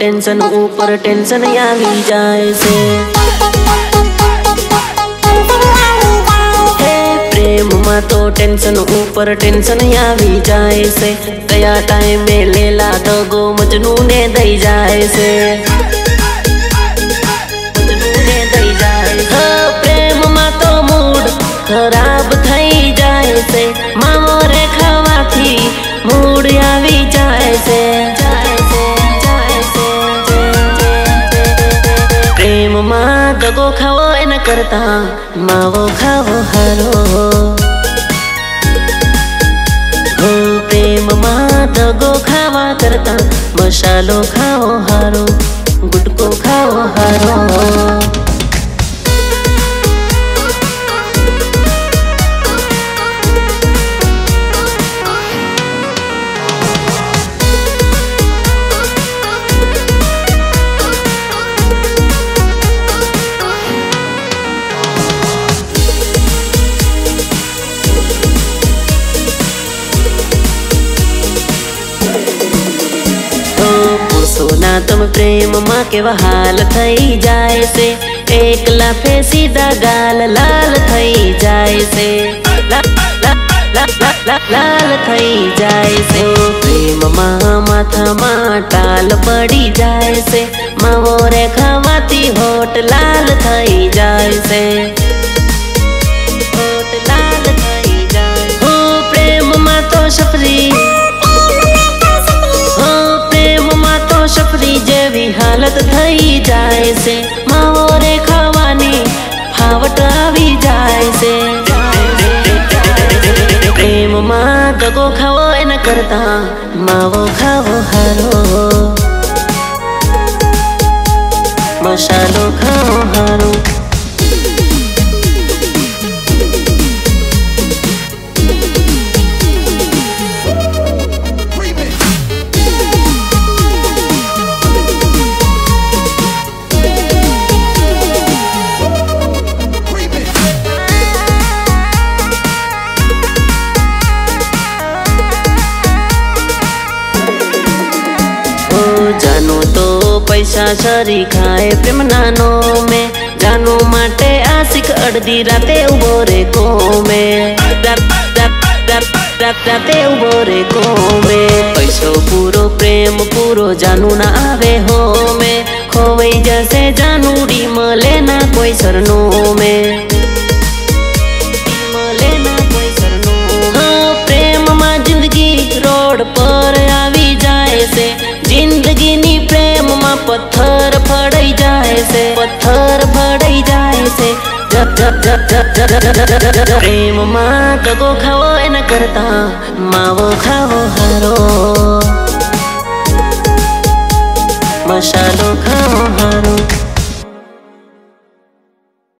Tension, ऊपर tension आई जाए से। प्रेम मा तो टेंशन, ऊपर टेंशन आई जाए से। कया टाइम में लेला तो गो मजनू ने दई जाए से। પ્રેમમાં દગો ખાવો એના કરતા માવો ખાવો હારો હો પ્રેમમાં દગો ખાવા કરતા મસાલો ખાવો હારો ગુટકો ખાવો હારો सोना तुम प्रेम माँ के वहाल थी जाए से। एक लफे सीधा गाल लाल थी जाए से। लाल थी जाए से। प्रेम माँ माथा माँ टाल पड़ी जाए से। मावो रेखा माती होट लाल थी जाए से। होट लाल थई जाए। हो प्रेम माँ तो सफरी હાલત થઈ જાય છે. માવો રે ખાવાની ફાવટ આવી જાય છે. પ્રેમમાં દગો ખાવો એના કરતા માવો ખાવો હારો. મસાલો ખાવો હારો. જાનું તો પૈસા સરી ખાય પ્રેમ નાનો મેં જાનું માટે આશિક અડધી રાતે ઉભો રે કોમે રાત રાત રાત રાત રાતે ઉભો રે કોમે પૈસો પૂરો પ્રેમ પૂરો જાનું ના આવે હોમે ખોવાઈ જશે જાનુડી મળે ના કોઈ સરનું મેં जाए से। ज़िंदगी नी प्रेम में पत्थर फड़ई जाए से। पत्थर फड़ई जाए से। प्रेम माँ कगो खाओ न करता। मावो खाओ हरो। मशालो खाओ हरो।